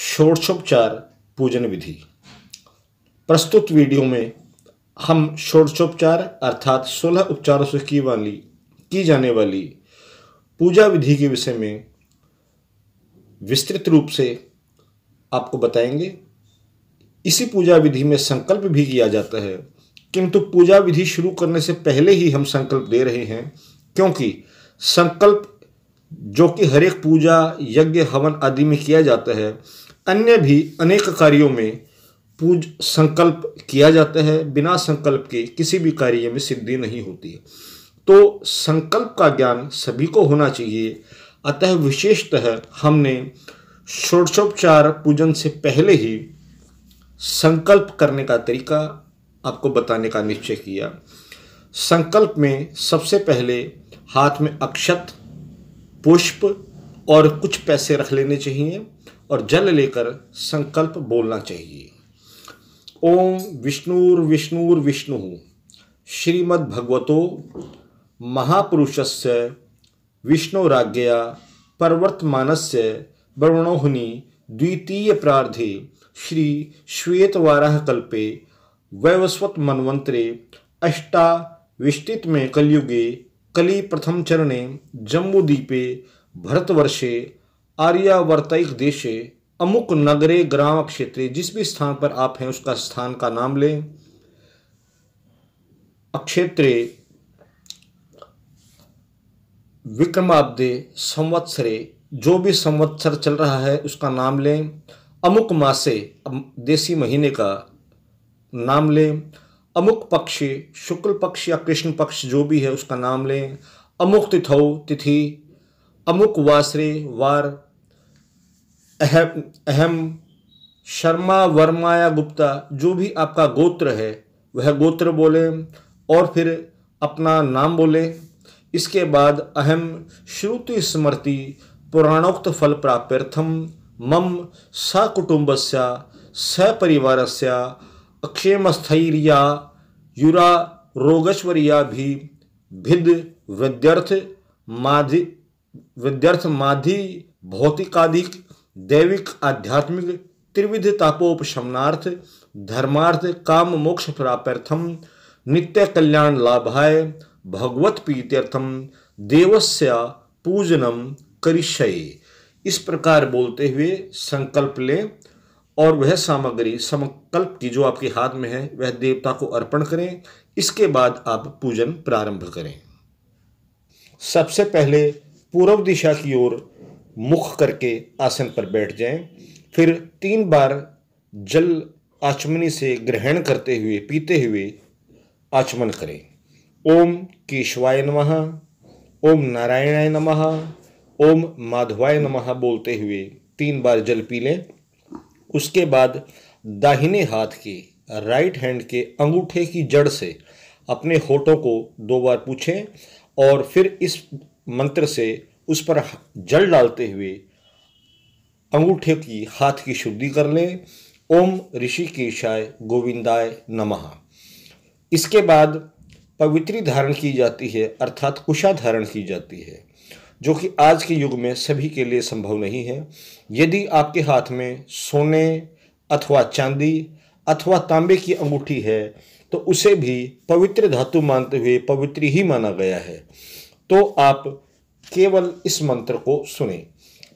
षोडशोपचार पूजन विधि। प्रस्तुत वीडियो में हम षोडशोपचार अर्थात सोलह उपचारों से की वाली, की जाने वाली पूजा विधि के विषय में विस्तृत रूप से आपको बताएँगे। इसी पूजा विधि में संकल्प भी किया जाता है, किंतु पूजा विधि शुरू करने से पहले ही हम संकल्प दे रहे हैं, क्योंकि संकल्प जो कि हर एक पूजा, यज्ञ, हवन आदि में किया जाता है अन्य भी अनेक कार्यों में पूज संकल्प किया जाता है, बिना संकल्प के किसी भी कार्य में सिद्धि नहीं होती है। तो संकल्प का ज्ञान सभी को होना चाहिए। अतः विशेषतः हमने षोडशोपचार पूजन से पहले ही संकल्प करने का तरीका आपको बताने का निश्चय किया। संकल्प में सबसे पहले हाथ में अक्षत, पुष्प और कुछ पैसे रख लेने चाहिए। और जल लेकर संकल्प बोलना चाहिए। ओम विष्णुर विष्णुर विष्णु। श्रीमद्भगवतो महापुरुषस्य विष्णुराज्ञया पर्वर्तमानस्य वर्णोहनि द्वितीय प्रार्धे श्री श्वेतवाराह कल्पे वैवस्वत मनवंतरे अष्टाविष्टित में कलयुगे कली प्रथम चरणे जम्बूदीपे भरतवर्षे आर्यावर्तिक देशे अमुक नगरे, ग्राम क्षेत्रे, जिस भी स्थान पर आप हैं, उसका स्थान का नाम लें। अक्षेत्रे विक्रमाब्दे संवत्सरे, जो भी संवत्सर चल रहा है, उसका नाम लें। अमुक मासे देसी महीने का नाम लें। अमुक पक्षी, शुक्ल पक्ष या कृष्ण पक्ष जो भी है, उसका नाम लें। अमुक तिथौ, तिथि। अमुक वासरे, वार अहम अहम शर्मा वर्मा या गुप्ता, जो भी आपका गोत्र है, वह गोत्र बोले और फिर अपना नाम बोले। इसके बाद अहम श्रुति स्मृति पुराणोक्त फल प्राप्यर्थम, मम सकुटुंबस्य, सपरिवारस्य, अक्षेमस्थैर्या, युरा रोगश्वर्या भी भिद विद्यर्थ माधि विद्यर्थ माधि भौतिकाधिक दैविक आध्यात्मिक त्रिविध तापोपशमनार्थ, धर्मार्थ, काम मोक्ष प्राप्यर्थम, नित्य कल्याण लाभाय, भगवत प्रीत्यर्थम, देवस्य पूजनम करिष्ये। इस प्रकार बोलते हुए संकल्प लें और वह सामग्री संकल्प की जो आपके हाथ में है, वह देवता को अर्पण करें। इसके बाद आप पूजन प्रारंभ करें। सबसे पहले पूर्व दिशा की ओर मुख करके आसन पर बैठ जाएँ। फिर तीन बार जल आचमनी से ग्रहण करते हुए, पीते हुए आचमन करें। ओम केशवाय नमः, ओम नारायणाय नमः, ओम माधवाय नमः बोलते हुए तीन बार जल पी लें। उसके बाद दाहिने हाथ के राइट हैंड के अंगूठे की जड़ से अपने होठों को दो बार पूछें और फिर इस मंत्र से उस पर जल डालते हुए अंगूठे की, हाथ की शुद्धि कर लें। ओम ऋषिकेशाय गोविंदाय नमः। इसके बाद पवित्री धारण की जाती है, अर्थात कुशा धारण की जाती है, जो कि आज के युग में सभी के लिए संभव नहीं है। यदि आपके हाथ में सोने अथवा चांदी अथवा तांबे की अंगूठी है तो उसे भी पवित्र धातु मानते हुए पवित्री ही माना गया है। तो आप केवल इस मंत्र को सुने।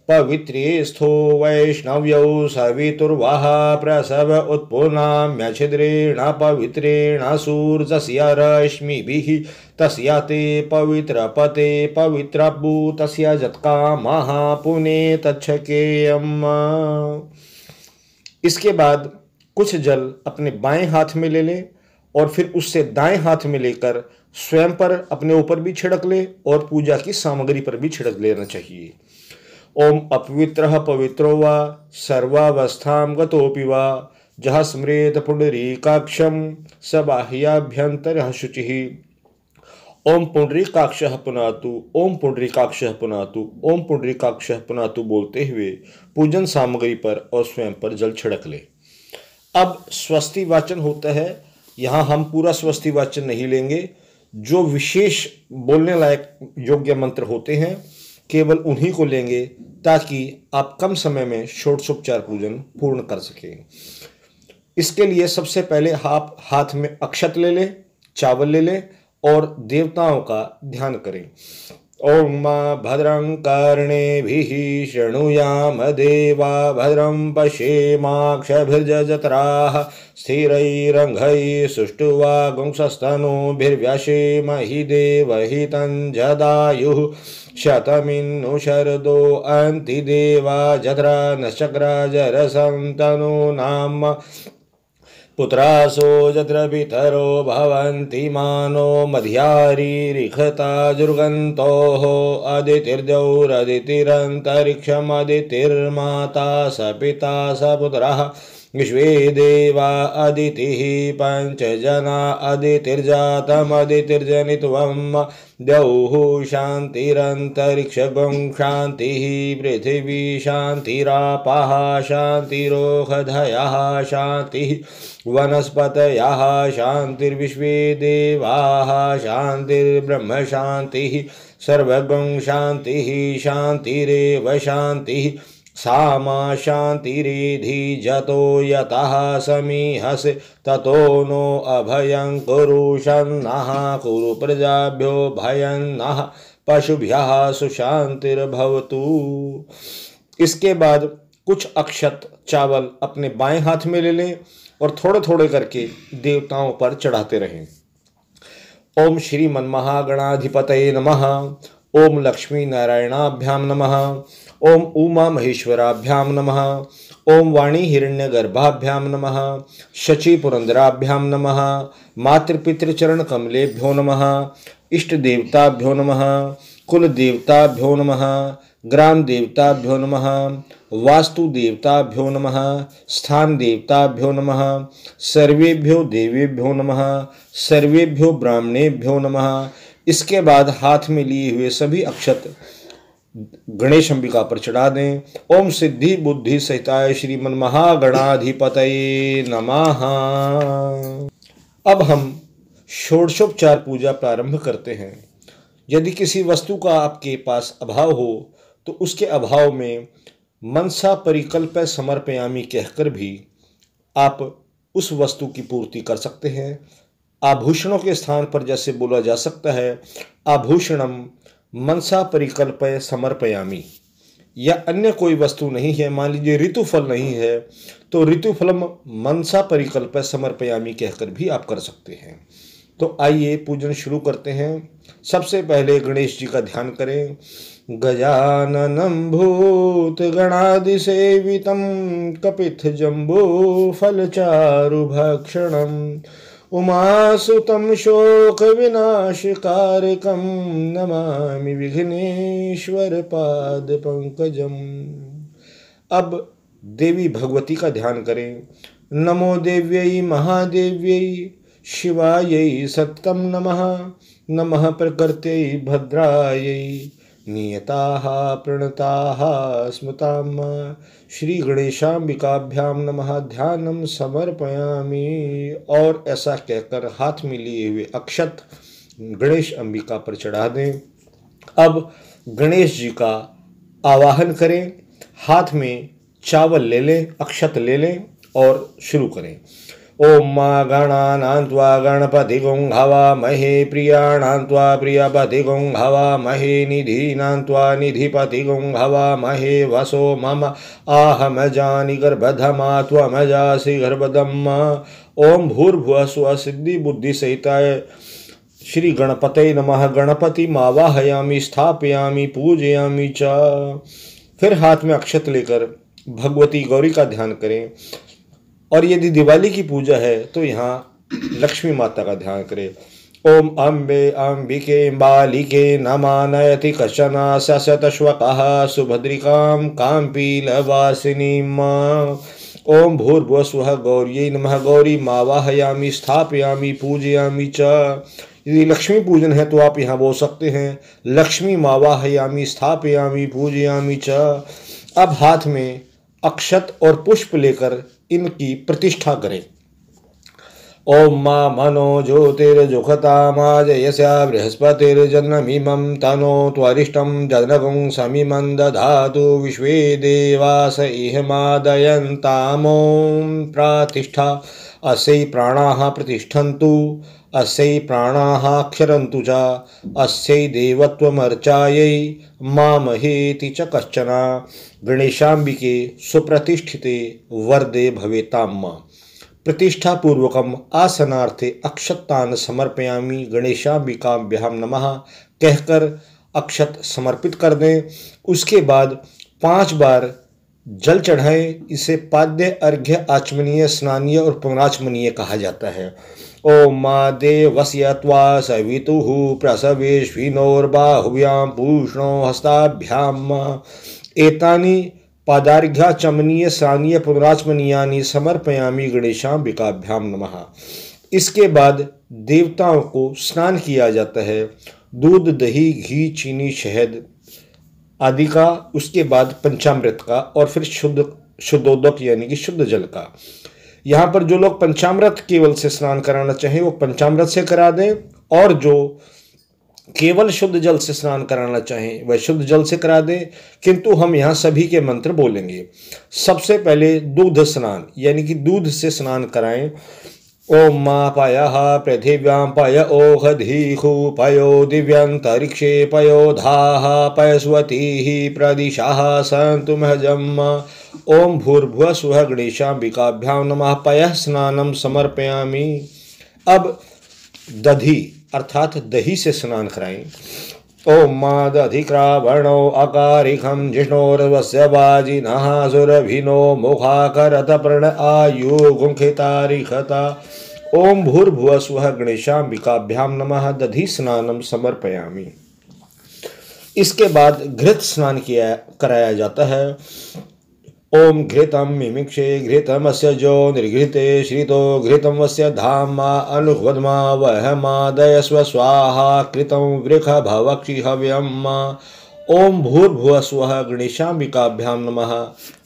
पवित्रेस्थो वैष्णव्यौ सवितुर्वाह प्रसव उत्पूर्णाम्यछिद्रेण पवित्रेणासूर्जस्य रश्मिभिः तस्या ते पवित्रपते पवित्रभू तस्य जत्कामः पुने इसके बाद कुछ जल अपने बाएँ हाथ में ले लें और फिर उससे दाएँ हाथ में लेकर स्वयं पर अपने ऊपर भी छिड़क ले और पूजा की सामग्री पर भी छिड़क लेना चाहिए। ओम अपवित्र पवित्रो व सर्वावस्था गतोपि वा। जहाँ स्मृत पुंडरीकाक्षम स बाह्याभ्यंतर शुचि। ओम पुंडरीकाक्ष पुनातु, ओम पुंडरीकाक्ष पुनातु, ओम पुंडरीकाक्ष पुनातु बोलते हुए पूजन सामग्री पर और स्वयं पर जल छिड़क ले। अब स्वस्ति वाचन होता है। यहाँ हम पूरा स्वस्ति वाचन नहीं लेंगे। जो विशेष बोलने लायक योग्य मंत्र होते हैं, केवल उन्हीं को लेंगे ताकि आप कम समय में षोडशोपचार पूजन पूर्ण कर सकें। इसके लिए सबसे पहले आप हाथ में अक्षत ले लें, चावल ले लें और देवताओं का ध्यान करें। ओम भद्रं कर्णेभिः शृणुयाम देवा भद्रं पश्येमाक्षभिर्जत्राः स्थिरैरङ्घैः सुष्ठुवा गुंसस्तनूभिर्व्यशेमहि देवहितं जदायुः शतमिन्नु शरदो अन्ति देवा जत्रा नश्चक्राजरसं तनु नाम पुत्रासो यत्र पितरो भवन्ति मानो मध्यारीरिखता जुर्गन्तोः अदितिर्द्यौरदितिरन्तरिक्षमदितिर्माता स पिता स पुत्रः। विश्वे देवा अदितिः पञ्चजना अदितिर्जातमदितिर्जनित्वं द्यौः शान्तिरन्तरिक्षगुं शान्तिः, पृथिवी शान्तिरापः, शान्तिरोहधयः, शान्तिः वनस्पतयः, शान्तिर्विश्वे देवाः, शान्तिर्ब्रह्म शान्तिः, सर्वगुं शान्तिः, शान्तिरेव शान्तिः। सा मा शान्तिरेधि जतो यतः समीहस, ततो नो अभयं कुरु शन्नः कुरु प्रजाभ्यो भयन्नः, पशुभ्यः सुशांतिर्भवतु इसके बाद कुछ अक्षत चावल अपने बाएँ हाथ में ले लें और थोड़े थोड़े करके देवताओं पर चढ़ाते रहें। ओम श्री मनमहागणाधिपत नमः, ओम लक्ष्मी नारायणाभ्याम नमः ओम उमा महेश्वराभ्याम नमः। ओम वाणी हिरण्यगर्भाभ्याम नम। शची पुरंदराभ्याम नमः। मातृपितृचरण कमलेभ्यो नमः। इष्ट देवताभ्यो नमः। कुल देवताभ्यो नमः। ग्राम देवताभ्यो नम। वास्तु देवताभ्यो नमः। स्थान देवताभ्यो नमः। सर्वेभ्यो देवेभ्यो नम। सर्वेभ्यो ब्राह्मणेभ्यो नम। इसके बाद हाथ में लिए हुए सभी अक्षत गणेश अंबिका पर चढ़ा दें। ओम सिद्धि बुद्धि सहिताय श्रीमन महागणाधिपत नमः। अब हम षोडशोपचार पूजा प्रारंभ करते हैं। यदि किसी वस्तु का आपके पास अभाव हो तो उसके अभाव में मनसा परिकल्प समर्पयामी कहकर भी आप उस वस्तु की पूर्ति कर सकते हैं। आभूषणों के स्थान पर जैसे बोला जा सकता है, आभूषणम मनसा परिकल्प समर्पयामी। या अन्य कोई वस्तु नहीं है, मान लीजिए ऋतुफल नहीं है तो ऋतुफलम मनसा परिकल्प समर्पयामी कहकर भी आप कर सकते हैं। तो आइए पूजन शुरू करते हैं। सबसे पहले गणेश जी का ध्यान करें। गजाननं भूतगणादिसेवितं कपित्थजम्बूफलचारुभक्षणम् उमासुतं शोकविनाशकारकं नमामि विघ्नेश्वरपादपङ्कजम्। अब देवी भगवती का ध्यान करें। नमो देव्यै, महादेव्यै, शिवायै सत्यं नमः। नमः प्रकृत्यै भद्रायै। नियताः, प्रणताः, स्मृताम। श्री गणेशाम्बिकाभ्याम नमः ध्यानम समर्पयामी। और ऐसा कहकर हाथ में लिए हुए अक्षत गणेश अंबिका पर चढ़ा दें। अब गणेश जी का आवाहन करें, हाथ में चावल ले लें, अक्षत ले लें और शुरू करें। ओम मा गणानान्त्वा गणपतिगुं हवामहे प्रियाणान्त्वा प्रियपतिगुं हवामहे निधीनान्त्वा हवामहे वसो मम आहमजानि गर्भधमा त्वमजासि गर्भदम् ओम भूर्भुव स्व सिद्धि बुद्धि सहिताय श्री गणपते नमः गणपति मावाहयामी स्थापयामी, पूजयामी च। फिर हाथ में अक्षत लेकर भगवती गौरी का ध्यान करें। और यदि दिवाली की पूजा है तो यहाँ लक्ष्मी माता का ध्यान करें। ओम अम्बे अम्बिके बालिके नमानयति कशन सशतश्वकः सुभद्रिकां काम्पीलवासिनीम् ओम भूर्भुव स्व गौरी नमः, गौरी मावाहयामी स्थापयामी, पूजयामी च। यदि लक्ष्मी पूजन है तो आप यहाँ बोल सकते हैं, लक्ष्मी मावाहयामी स्थापयामी, पूजयामी च। अब हाथ में अक्षत और पुष्प लेकर इनकी प्रतिष्ठा करें। ओम मा मनो ज्योतिर्जुखतामाजयस्या बृहस्पतिर्जन्ममिमं तनो त्वरिष्टं जनकं समिमं दधातु विश्वे देवास इहमादयतामो प्रातिष्ठा। अस्यै प्राणाः प्रतिष्ठन्तु। अस्यै प्राणाः क्षरन्तु च अस्यै देवत्वमर्चायै मामहेति च कश्चन। गणेशाम्बिके सुप्रतिष्ठिते, वरदे भवेताम् प्रतिष्ठा पूर्वकम आसनार्थे अक्षतान समर्पयामी गणेशाम्बिकाभ्याम नमः। कहकर अक्षत समर्पित कर दें। उसके बाद पाँच बार जल चढ़ाएँ। इसे पाद्य, अर्घ्य, आचमनीय, स्नानीय और पुनराचमनीय कहा जाता है। ओम मा देवस्यत्वा सवितु प्रसवेश्विनोर्बाहुव्याम पूष्णो हस्ताभ्याम। एतानी पादार्घ्या चमनीय सानीय पुनराचमनीयानी समर्पयामी गणेशाम्बिकाभ्याम नमः। इसके बाद देवताओं को स्नान किया जाता है। दूध, दही, घी, चीनी, शहद आदि का, उसके बाद पंचामृत का और फिर शुद्ध शुद्धोदक यानी कि शुद्ध जल का। यहाँ पर जो लोग पंचामृत केवल से स्नान कराना चाहें, वो पंचामृत से करा दें, और जो केवल शुद्ध जल से स्नान कराना चाहें, वह शुद्ध जल से करा दें। किंतु हम यहाँ सभी के मंत्र बोलेंगे। सबसे पहले दूध स्नान, यानी कि दूध से स्नान कराएँ। ओम मा पय पृथिव्यां पय ओहधीहु पयो दिव्यंतरिक्षे पयो धाः प्रदिशाः सन्तु महजम् ओम भूर्भुव सुह गणेशाम्बिकाभ्यां नमः। पय स्नानं समर्पयामि। अब दधि, अर्थात दही से स्नान कराएँ। ओम मादधिक्रावणो अकारिखम जिष्णोर्वस्य वाजिनः सुरभिनो मुखाकरत प्रण आयु गुंखितारिखता ओम भूर्भुव स्व गणेशाम्बिकाभ्याम नमः, दधि स्नानम समर्पयामि। इसके बाद घृत स्नान किया कराया जाता है। ओम घृतम मिमिक्षे घृतमस्य जो निर्घृते श्रितो धामा अनुवद्मा वहमादयस्व स्वाहा कृतं वृख भवक्षि हव्यम ओम भूर्भुव स्व गणेशाम्बिकाभ्याम नमः।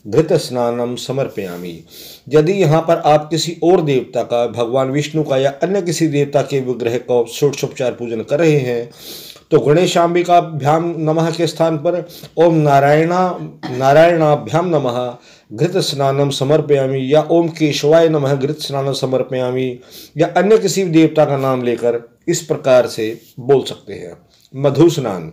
घृत स्नानम समर्पयामी। यदि यहाँ पर आप किसी और देवता का, भगवान विष्णु का या अन्य किसी देवता के विग्रह का षोडशोपचार पूजन कर रहे हैं तो गणेशाम्बिकाभ्याम नमः के स्थान पर ओम नारायणा नारायणाभ्याम नमः, घृत स्नानम समर्पयामी या ओम केशवाय नमः घृत स्नानम समर्पयामी या अन्य किसी भी देवता का नाम लेकर इस प्रकार से बोल सकते हैं। मधु स्नान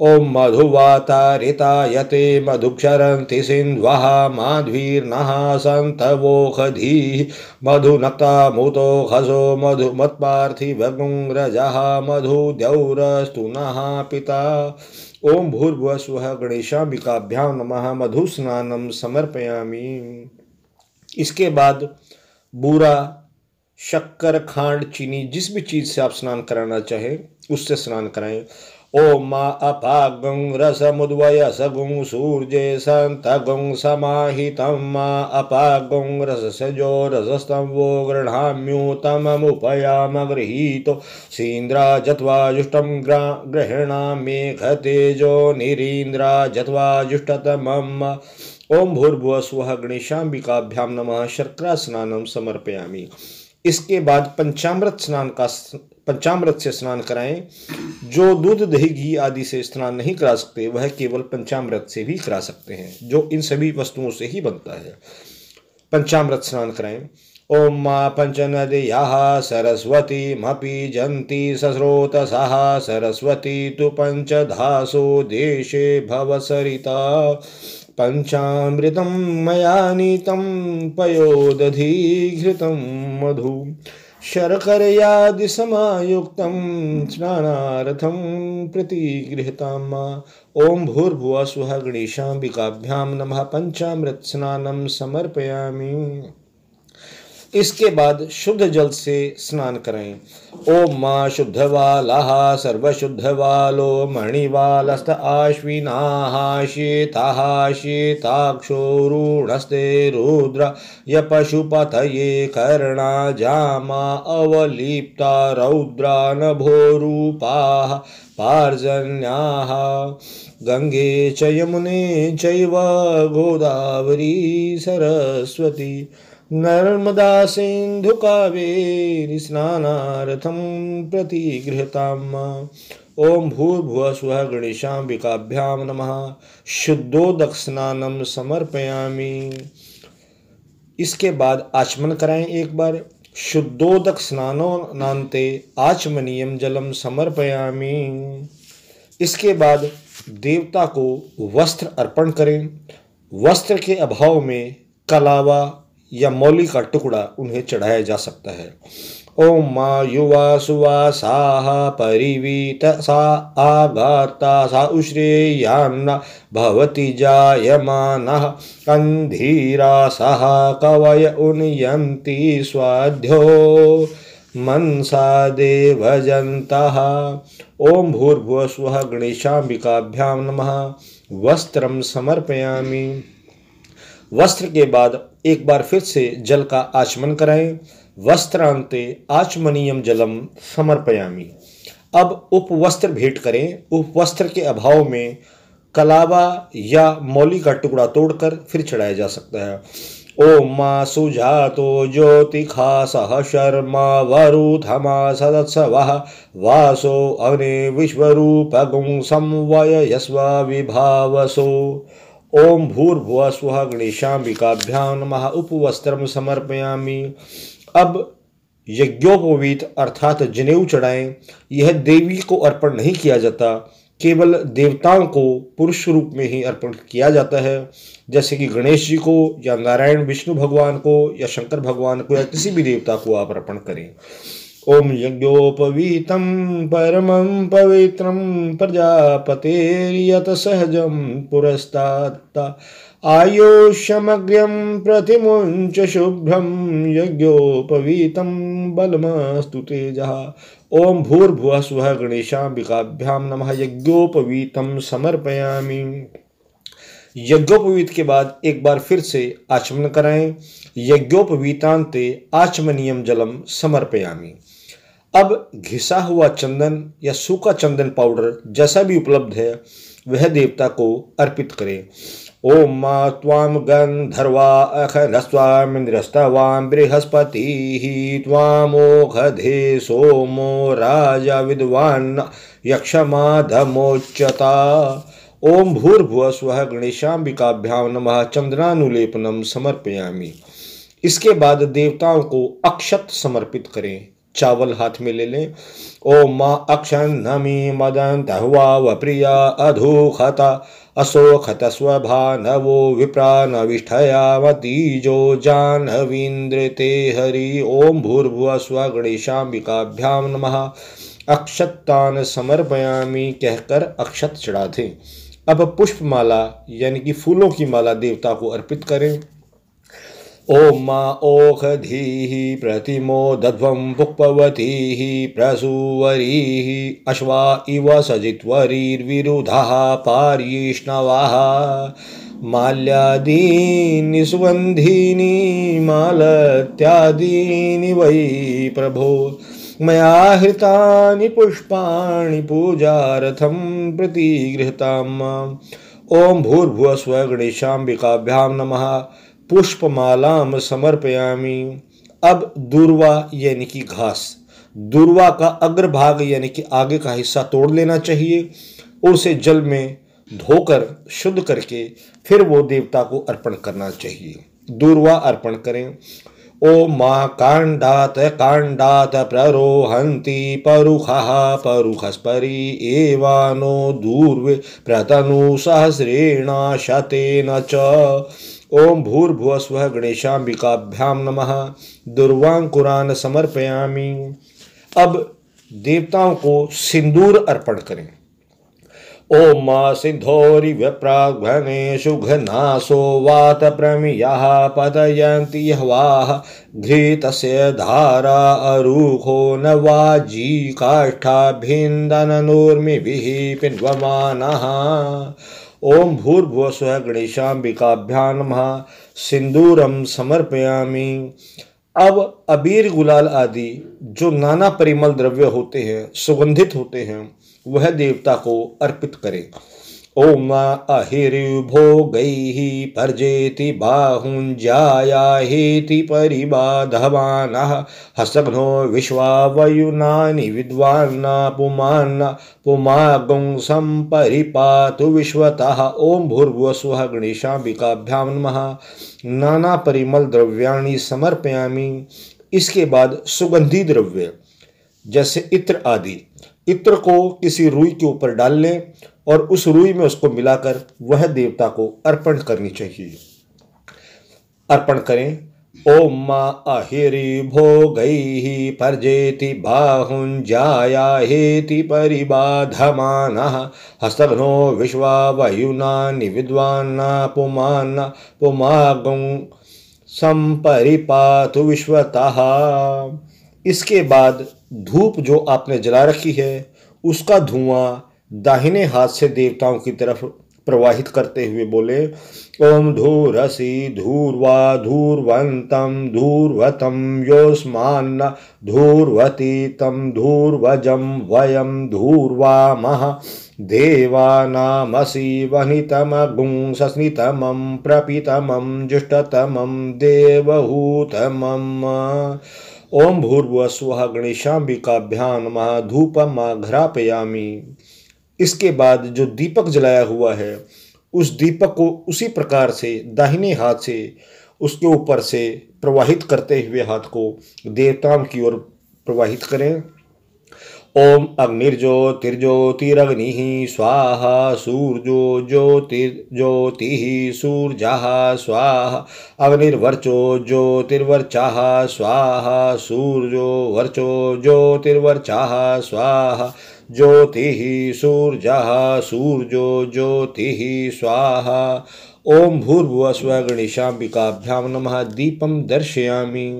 ओम मधुवातारिता यते मधुक्षरन्ति सिन्ध्वः माध्वीर्नः सन्तवोखधी मधुनक्ता मुतो खसो मधुमत्पार्थिवगुङ्रजः मधुद्यौरस्तु नः पिता। ओम भूर्भुव स्व गणेशाम्बिकाभ्यां नमः मधु स्नानम समर्पयामी। इसके बाद बूरा शक्कर खांड चीनी जिस भी चीज़ से आप स्नान कराना चाहें, उससे स्नान कराएँ। ओम अपागुं रसमुद्वय सगुं सूर्ये सन्तगुं समाहितं मा अपागुं रससजो रसस्तं वो गृह्णाम्यूतममुपयामगृहीतो सीन्द्रा जत्वा जुष्टं गृह्णामेघतेजो निरीन्द्रा जत्वा जुष्टतमम् ओम भूर्भुव स्व गणेशाम्बिकाभ्याम नमः शर्करा स्नानम समर्पयामी। इसके बाद पंचामृत स्नान का पंचामृत से स्नान कराएँ। जो दूध, दही, घी आदि से स्नान नहीं करा सकते, वह केवल पंचामृत से भी करा सकते हैं, जो इन सभी वस्तुओं से ही बनता है। पंचामृत स्नान कराएँ। ओम मा पंच नदिया सरस्वती मपी जंती सस्रोतसः सरस्वती तु पंचधासो देशे भवसरिता। पंचामृतं मया नीतं घृत मधु। शर्करयादिसमायुक्तं स्नानार्थं प्रतिगृहताम् ॐ भूर्भुवः स्वः गणेशाम्बिकाभ्यां नमः। पञ्चामृतस्नानं समर्पयामि। इसके बाद शुद्ध जल से स्नान करें। ओम माँ शुद्धवाला सर्वशुद्धवालो मणिवालस्त आश्विनाः शीताः शीताक्षोरुणस्ते रुद्र यपशुपतये कर्णा जामा अवलिप्ता रौद्रा नभोरूपाः पार्जन्याः। गंगे च यमुने चैव गोदावरी सरस्वती। नर्मदा सिंधु कावेरी स्नानार्थम प्रतिगृहताम। ओम भूर्भुव स्व गणेशाम्बिकाभ्याम नमः। शुद्धोदक स्नानम समर्पयामी। इसके बाद आचमन कराएँ एक बार। शुद्धोदक स्नानो नान्ते आचमनीयम जलम समर्पयामी। इसके बाद देवता को वस्त्र अर्पण करें। वस्त्र के अभाव में कलावा या मौली का टुकड़ा उन्हें चढ़ाया जा सकता है। ओम मा युवा सुवा साह परिवीत सा आगाता सा उश्रेयान्न भवति जायमानः। कंधीरा सह कवय उन्यन्ति स्वाध्यो मनसा देवजन्तः। ओम भूर्भुव स्व गणेशाम्बिकाभ्याम नमः। वस्त्रम समर्पयामि। वस्त्र के बाद एक बार फिर से जल का आचमन कराएँ। वस्त्रांते आचमनीयम जलम समर्पयामी। अब उपवस्त्र भेंट करें। उपवस्त्र के अभाव में कलावा या मौली का टुकड़ा तोड़कर फिर चढ़ाया जा सकता है। ओम मा सुजातो ज्योति सह शर्मा वरुथमा सदत्सव वासो अग्नि विश्वरूप गुं संवय यस्व विभावसो। ओम भूर्भुव स्व गणेशाम्बिकाभ्यां नमः। उपवस्त्रम समर्पयामी। अब यज्ञोपवीत अर्थात जनेऊ चढ़ाएँ, यह देवी को अर्पण नहीं किया जाता, केवल देवताओं को पुरुष रूप में ही अर्पण किया जाता है। जैसे कि गणेश जी को, या नारायण विष्णु भगवान को, या शंकर भगवान को, या किसी भी देवता को आप अर्पण करें। ओम यज्ञोपवीतम परम पवित्रम प्रजापतेरियत सहजम पुरस्ता आयुष्यमग्र्यं प्रतिमुञ्च शुभ्रं यज्ञोपवीतं बलमस्तु तेजः। ॐ भूर्भुवः स्वः गणेशाम्बिकाभ्यां नमः यज्ञोपवीतं समर्पयामि। यज्ञोपवीत के बाद एक बार फिर से आचमन कराएँ। यज्ञोपवीतांते आचमनियम जलम समर्पयामी। अब घिसा हुआ चंदन या सूखा चंदन पाउडर जैसा भी उपलब्ध है, वह देवता को अर्पित करें। ओम मा त्वां गन्धर्वा अखनस्वामिन्द्रस्तवां बृहस्पतिः त्वामोघधे सोमो राजा विद्वान् यक्षमाधमोच्यता। ओम भूर्भुव स्व गणेशाम्बिकाभ्यां नम चंद्रानुलेपनम समर्पयामी। इसके बाद देवताओं को अक्षत समर्पित करें। चावल हाथ में ले लें। ओ माँ अक्षन नमी मदंत हुआ व प्रिया अधोखता अशोखत स्वभानवो विप्रा नविष्ठयावतीजो जाह्नवीन्द्र ते हरि, ओम भूर्भुव स्व गणेशाम्बिकाभ्याम नमः। अक्षतान समर्पयामी कहकर अक्षत चढ़ा दें। अब पुष्पमाला यानी कि फूलों की माला देवता को अर्पित करें। ओम मा प्रतिमो प्रतिमोदध्वं पुष्पवतीः प्रसूवरीः अश्वा इव सजित्वरीर्विरुधः पारीष्णवाः। माल्यादीनि सुगन्धीनि, मालत्यादीनि वै प्रभो। मया हृतानि पुष्पाणि पूजार्थं प्रतिगृहताम् ॐ भूर्भुव स्वगणेशाम्बिकाभ्यां नमः। पुष्पमालाम समर्पयामी। अब दुर्वा यानी कि घास। दुर्वा का अग्रभाग यानी कि आगे का हिस्सा तोड़ लेना चाहिए। और उसे जल में धोकर, शुद्ध करके फिर वो देवता को अर्पण करना चाहिए। दुर्वा अर्पण करें। ओ माँ कांडात कांडात प्ररोहंती परुखः परुखस्परी एवानो दूर्वे प्रतनु सहस्रेण शतेन च। ओम भूर्भुव स्व गणेशाम्बिकाभ्याम नमः। दुर्वांकुरान समर्पयामी। अब देवताओं को सिंदूर अर्पण करें। ओम मा सिद्धौरि व्यप्राघ्नेषु घनासो वात प्रमियः पतयन्ति हवाः घृतस्य धारा अरुखो न वाजी काष्ठाभिन्दननूर्मिभिः पिन्वमानः। ओम भूर्भुव स्व गणेशाम्बिकाभ्या नम। सिंदूरम समर्पयामी। अब अबीर गुलाल आदि जो नाना परिमल द्रव्य होते हैं, सुगंधित होते हैं, वह देवता को अर्पित करें। ओम अहिर्भोगैः पर्जेति बाहुञ्जायाहेति परिबाधवानः। हसघ्नो विश्वावयुनानि विद्वान्ना पुमान्ना पुमागुं सम्परिपातु विश्वतः। ॐ भूर्भुवस्वः गणेशाम्बिकाभ्यां नमः। नाना परिमल द्रव्याणि समर्पयामि। इसके बाद सुगंधी द्रव्य, जैसे इत्र आदि। इत्र को किसी रुई के ऊपर डाल लें। और उस रुई में उसको मिलाकर वह देवता को अर्पण करनी चाहिए। अर्पण करें, ओम मा अहिरी भोगैः पर्जेति बाहुञ्जाया हेति परिबाधमानः। हस्तघ्नो विश्वा विश्वावयुनानि विद्वान्ना पुमान्ना पुमागुं संपरिपातु विश्वतः। इसके बाद धूप जो आपने जला रखी है, उसका धुआँ दाहिने हाथ से देवताओं की तरफ़ प्रवाहित करते हुए बोले, ओम धूरसी धूर्वा धूर्वंतम धूर्वतम योस्मान धूर्वती तम धूर्वजम वयम धूर्वा मह देवानामसि वनितमगुं सस्नितमं प्रपितमं जुष्टतमं देवहूतमम्। ओम भूर्भुवस्व गणेशाम्बिकाभ्यां नमः, धूपमाघ्रापयामि। इसके बाद जो दीपक जलाया हुआ है, उस दीपक को उसी प्रकार से दाहिने हाथ से, उसके ऊपर से प्रवाहित करते हुए हाथ को देवताओं की ओर प्रवाहित करें। ओम अग्निर्जो अग्निर्ज्योतिर्ज्योतिरग्नि स्वाहा सूर्यो ज्योतिर्ज्योति सूर्जा स्वाहा अग्निर्वर्चो ज्योतिर्वर्चा स्वाहा सूर्यो वर्चो ज्योतिर्वर्चा स्वाहा ज्योति सूर्य सूर्यो ज्योति स्वाहा। ओम भूर्भुव स्व गणेशाम्बिकाभ्याम नमः दीपम दर्शयामी।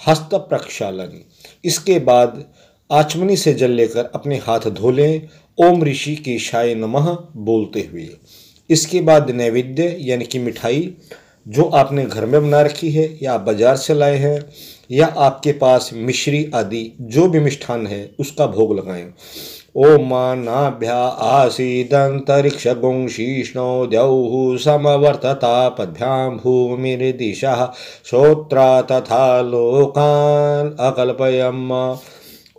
हस्त प्रक्षालन इसके बाद आचमनी से जल लेकर अपने हाथ धो लें। ओम ऋषि के शाय नमः बोलते हुए। इसके बाद नैवेद्य यानी कि मिठाई, जो आपने घर में बना रखी है या बाज़ार से लाए हैं। या आपके पास मिश्री आदि जो भी मिष्ठान है, उसका भोग लगाएँ। ओम नाभ्या आसीदंतरिक्ष गुंशीष्णो द्यौः पद्भ्यां भूमिर्दिशः श्रोत्रा तथा लोकान् अकल्पयम्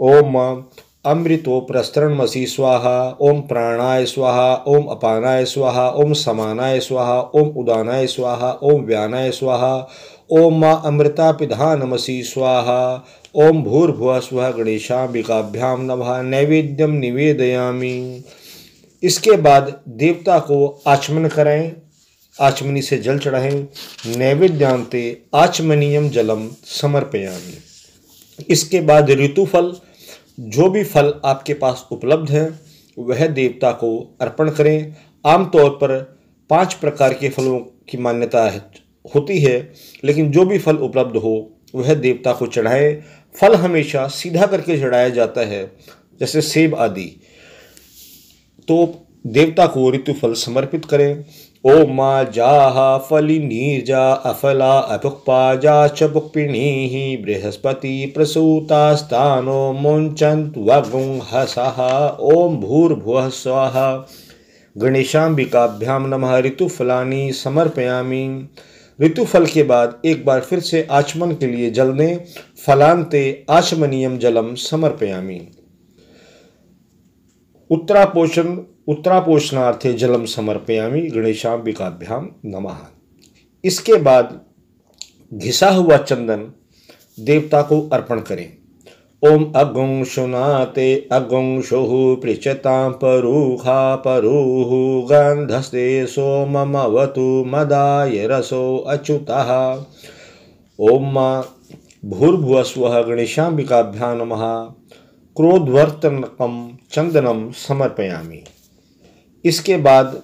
ओम अमृतो प्रस्तरणमसी स्वाहा, ओम प्राणाय स्वाहा, ओम अपानाय स्वाहा, ओम समानाय स्वाहा, ओम उदानाय स्वाहा, ओम व्यानाय स्वाहा ओम माँ अमृता पिधानमसी स्वाहा। ओम भूर्भुव स्व गणेशाम्बिकाभ्याम नमः। नैवेद्यम निवेदयामी। इसके बाद देवता को आचमन करें आचमनी से जल चढ़ाएँ, नैवेद्यांते आचमनीयम जलम समर्पयामी। इसके बाद ऋतुफल, जो भी फल आपके पास उपलब्ध है, वह देवता को अर्पण करें। आमतौर पर पाँच प्रकार के फलों की मान्यता है होती है, लेकिन जो भी फल उपलब्ध हो, वह देवता को चढ़ाए। फल हमेशा सीधा करके चढ़ाया जाता है, जैसे सेब आदि। तो देवता को ऋतु फल समर्पित करें। ओ मा जाहा फली नीर्जा अफला अपुक्पा जा चुक्पिणी बृहस्पति प्रसूता स्थानो मुंचंत वगुं हसः। ओम भूर्भुव स्वाहा। गणेशाम्बिकाभ्याम नमः, ऋतुफलानि समर्पयामि। ऋतुफल के बाद एक बार फिर से आचमन के लिए जल दें। फलांते आचमनियम जलम समर्पयामी। उत्तरापोषण, उत्तरापोषणार्थे जलम समर्पयामी गणेशाम्बिकाभ्याम नमः। इसके बाद घिसा हुआ चंदन देवता को अर्पण करें। ओम अगुं शुनाते, अगुं शुः पृच्छतां परूखा परूः गन्धस्ते सोममवतु मदाय रसो अच्युतः। ओम भूर्भुवस्वः गणेशाम्बिकाभ्यां नमः। क्रोधवर्तनकम चंदनम समर्पयामी। इसके बाद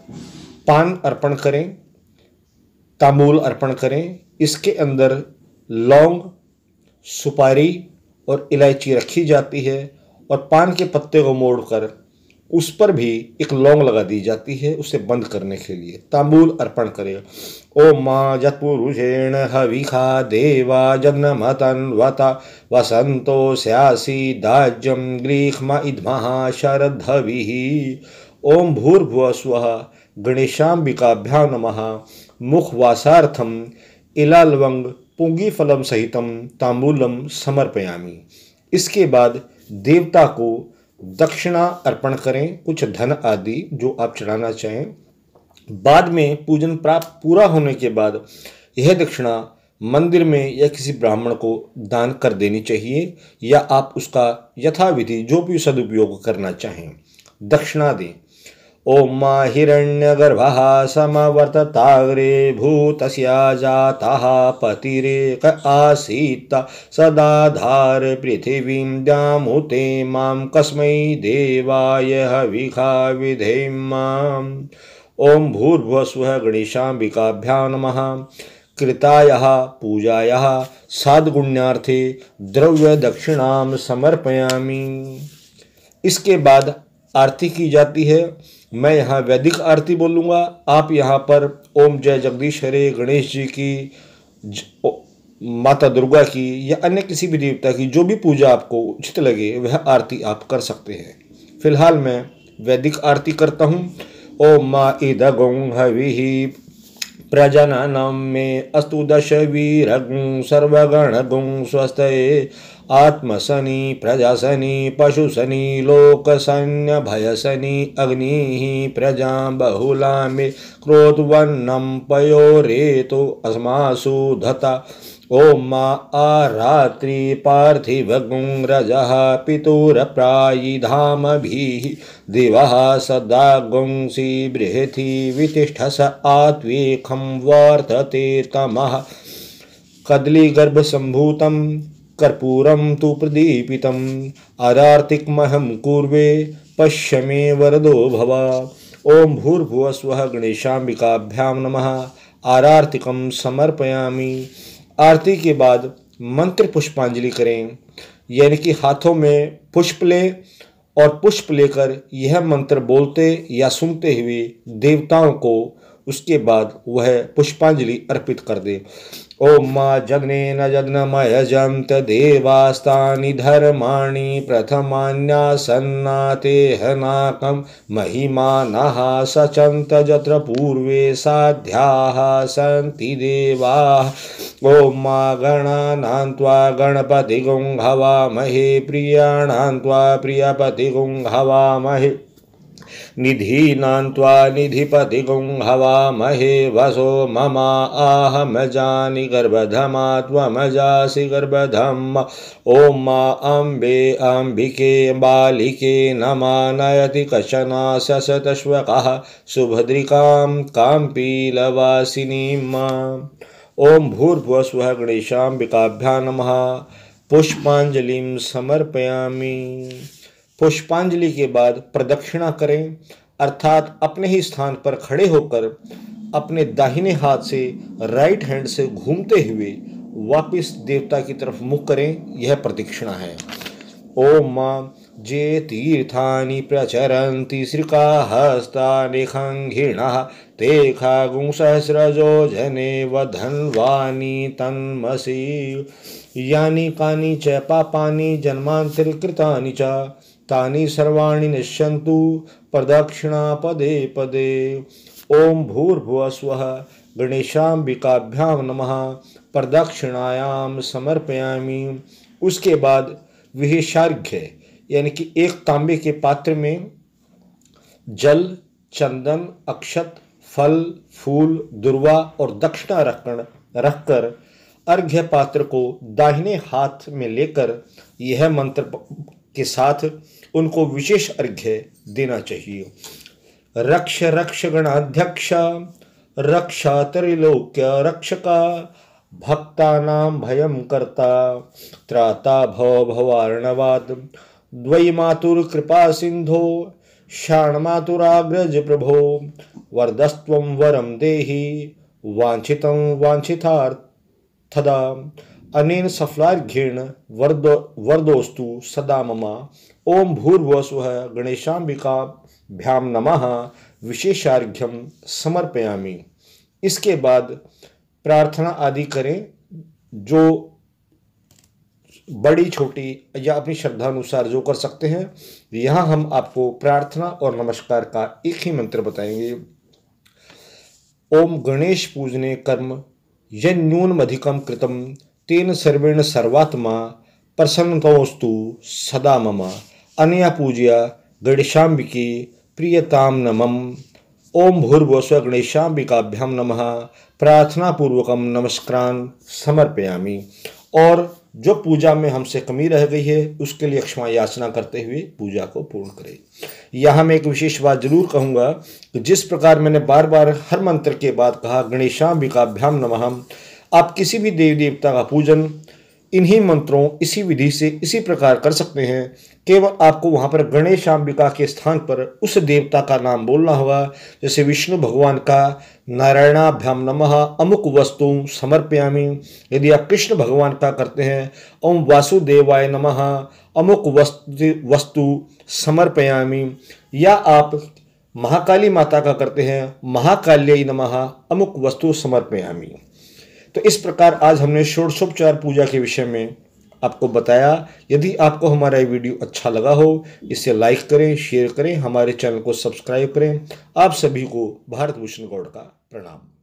पान अर्पण करें तांबूल अर्पण करें। इसके अंदर लौंग, सुपारी और इलायची रखी जाती है और पान के पत्ते को मोड़कर उस पर भी एक लौंग लगा दी जाती है उसे बंद करने के लिए। तांबूल अर्पण करे। ओ माँ जत्पुरुषेण हविखा देवा जन्मतन्वता वसंतो स्यासी दाज्यम ग्रीष्म इद्मः शरद्धवि। ओम भूर्भुव स्व गणेशाम्बिकाभ्या नम। मुखवासार्थम इलालवंग पुंगी फलम सहितम तांबूलम समर्पयामी। इसके बाद देवता को दक्षिणा अर्पण करें, कुछ धन आदि जो आप चढ़ाना चाहें। बाद में पूजन प्राप्त पूरा होने के बाद यह दक्षिणा मंदिर में या किसी ब्राह्मण को दान कर देनी चाहिए, या आप उसका यथाविधि जो भी सदुपयोग करना चाहें, दक्षिणा दें। ओम मा हिरण्यगर्भः समवर्तताग्रे भूतस्या जातः पतिरेक आसीत्। सदाधार पृथिवीं द्यामुते माँ कस्मै देवाय हविखा विधेम ओम भूर्भुवस्वः गणेशाम्बिकाभ्यां नमः। कृतायः पूजायाः साधगुण्यार्थे द्रव्य दक्षिणाम समर्पयामि। इसके बाद आरती की जाती है। मैं यहाँ वैदिक आरती बोलूँगा। आप यहाँ पर ओम जय जगदीश हरे गणेश जी की ज, ओ, माता दुर्गा की या अन्य किसी भी देवता की जो भी पूजा आपको उचित लगे वह आरती आप कर सकते हैं। फ़िलहाल मैं वैदिक आरती करता हूँ। ओम मा इद गौ हवि प्रजननं मे अस्तु दशवीरगुं सर्वगणगुं स्वस्तये आत्मसनी, प्रजासनी, पशुसनी, लोकसन्यभयसनी, अग्निः प्रजा बहुला मे क्रोधवन्नं पयोरेतो अस्मासु धता। ॐ मा आरात्रि पार्थिवगुङ्रजः पितुरप्रायिधामभिः दिवः सदा गुंसि बृहति वितिष्ठस आत्वेखं वर्तते तमः। कदलीगर्भसम्भूतं कर्पूरं तु प्रदीपितम्। अरार्तिकमहं कुर्वे पश्य मे वरदो भव। ॐ भूर्भुवस्व गणेशाम्बिकाभ्यां नमः। आरार्तिकं समर्पयामी। आरती के बाद मंत्र पुष्पांजलि करें। यानी कि हाथों में पुष्प लें और पुष्प लेकर यह मंत्र बोलते या सुनते हुए देवताओं को उसके बाद वह पुष्पांजलि अर्पित कर दे। ओम मा जग्नेन जग्नमयजं तदेवास्तानि धर्माणि प्रथमान्यासन्नातेहनाकं महिमानः सचन्त जत्र पूर्वे साध्याः सन्ति देवाः। ॐ मा गणानां त्वा गणपतिगुं हवामहे, प्रियाणां त्वा प्रियपतिगुं हवामहे। निधीनां त्वा निधिपतिगुं हवामहे वसो ममा आहमजानि गर्भधमा त्वमजासि गर्भधम् ॐ मा अम्बे अम्बिके बालिके नमानयति कशना सशतश्वकः सुभद्रिकां काम्पीलवासिनीम्। ॐ भूर्भुवस्वः गणेशाम्बिकाभ्यां नमः। पुष्पाञ्जलिं समर्पयामि। पुष्पांजलि के बाद प्रदक्षिणा करें, अर्थात अपने ही स्थान पर खड़े होकर अपने दाहिने हाथ से राइट हैंड से घूमते हुए वापिस देवता की तरफ़ मुख करें, यह प्रदक्षिणा है। ओम माँ जे तीर्थानि प्रचरन्ति श्रीकाहस्तानि खङ्घिणः ते खागुंसहस्रजो जने वधन्वानि तन्मसि। यानि कानि च पापानि जन्मान्तरिकृतानि च तानि सर्वाणि निश्यन्तु प्रदक्षिणा पदे। पदे ओम भूर्भुवस्वः गणेशाम्बिकाभ्यां नमः। प्रदक्षिणायाम समर्पयामि। उसके बाद विशेषार्घ्य, यानी कि एक तांबे के पात्र में जल, चंदन, अक्षत, फल, फूल, दुर्वा और दक्षिणा रखकर रखकर अर्घ्य पात्र को दाहिने हाथ में लेकर यह मंत्र के साथ उनको विशेष अर्घ्य देना चाहिए। रक्ष रक्ष गणाध्यक्ष रक्षा त्रिलोक्य रक्षका, भक्तानां भयं कर्ता त्राता भव भवार्णवाद सिंधो शाणमातुराग्रज प्रभो, वरदस्त्वं वरम देहि, वाञ्छितं वाञ्छितार्थदा अनेन सफलार्घ्येण वर्दो वर्दोस्तु सदा ममा। ओम भूर्भुवस्व गणेशाम्बिकाभ्यां नमः। विशेषार्घ्यम समर्पयामि। इसके बाद प्रार्थना आदि करें। जो बड़ी, छोटी या अपनी श्रद्धा अनुसार जो कर सकते हैं, यहाँ हम आपको प्रार्थना और नमस्कार का एक ही मंत्र बताएँगे। ओम गणेश पूजने कर्म यन्यूनमधिकम कृतम। तेन सर्वेण सर्वात्मा प्रसन्नतोस्तु सदा मम। अनया पूजया गणेशाम्बिके प्रियताम नमम। ओम भूर्भुवस्व गणेशाम्बिकाभ्याम नमः। प्रार्थनापूर्वकम नमस्कार समर्पयामी। और जो पूजा में हमसे कमी रह गई है, उसके लिए क्षमा याचना करते हुए पूजा को पूर्ण करें। यहाँ मैं एक विशेष बात ज़रूर कहूँगा कि जिस प्रकार मैंने बार बार हर मंत्र के बाद कहा गणेशाम्बिकाभ्याम नमः आप किसी भी देवी देवता का पूजन, इन्हीं मंत्रों, इसी विधि से इसी प्रकार कर सकते हैं। केवल आपको वहाँ पर गणेश अंबिका के स्थान पर उस देवता का नाम बोलना होगा, जैसे विष्णु भगवान का नारायणाभ्याम नमः, अमुक वस्तु समर्पयामी। यदि आप कृष्ण भगवान का करते हैं, ओम वासुदेवाय नमः, अमुक वस्तु वस्तु समर्पयामी। या आप महाकाली माता का करते हैं, महाकाल्य नमः, अमुक वस्तु समर्पयामी। तो इस प्रकार आज हमने षोडशोपचार पूजा के विषय में आपको बताया। यदि आपको हमारा ये वीडियो अच्छा लगा हो, इसे लाइक करें, शेयर करें, हमारे चैनल को सब्सक्राइब करें। आप सभी को भारत भूषण गौड़ का प्रणाम।